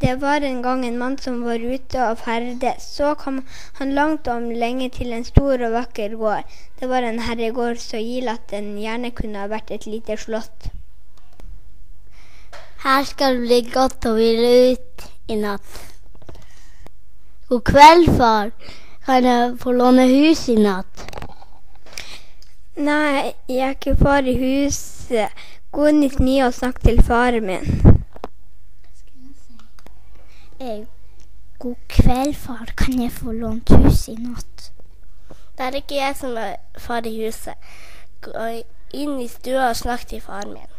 Det var en gang en mann som var ute og ferdes. Så kom han langt om lenge til en stor og vakker gård. Det var en herregård så gild at den gjerne kunne ha vært et lite slott. Her skal det bli godt å hvile ut i natt. God kveld, far. Kan jeg få låne hus i natt? Nei, jeg er ikke far i huset. Gå inn i snia og snakk til faren min. Eh, god kveld, far. Kan jeg få lånt hus i natt? Det er ikke jeg som er far i huset. Gå inn i stua og snakk til faren min.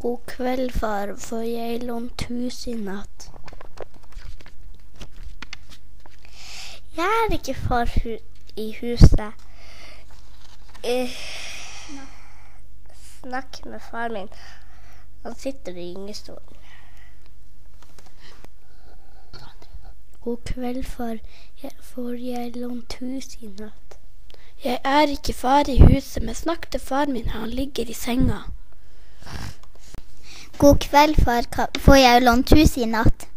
God kveld, far. Får jeg lånt hus i natt? Jeg er ikke far hu i huset. Eh, snakk med far min. Han sitter i gyngestolen. God kveld, far. Jeg, får jeg lånt hus i natt? Jeg er ikke far i huset, men snakk til far min, han ligger i senga. God kveld, far. Får jeg lånt hus i natt?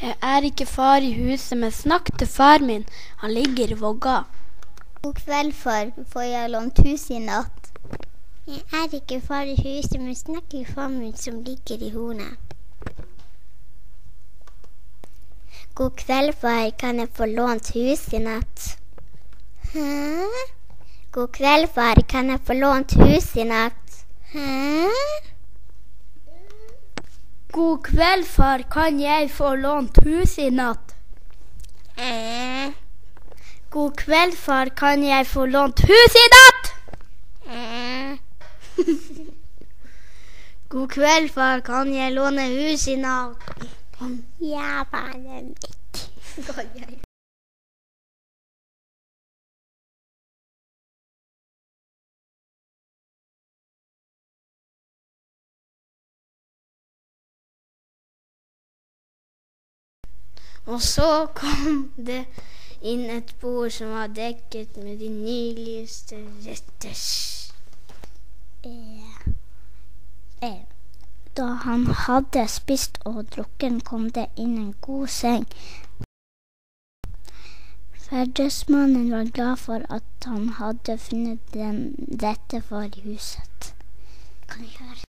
Jeg er ikke far i huset, men snakk til far min, han ligger i vogga. God kveld, far. Får jeg lånt hus i natt? Jeg er ikke far i huset, men snakk til far min som ligger i hornet. God kveld, far. Kan jeg få lånt hus i natt? Hæ? God kveld, far. Kan jeg få lånt hus i natt? Hæ? God kveld, far, kan jeg få lånt hus i natt? Hæ? God kveld, far, kan jeg få lånt hus i natt? God kveld, far, kan jeg låne hus i natt? Ja, barnet mitt. Og så kom det inn et bord som var dekket med de nyligste retters. Eh. Da han hadde spist og drukken, kom det inn en god seng. Ferdesmannen var glad for at han hadde funnet den, dette for huset. Kan jeg høre?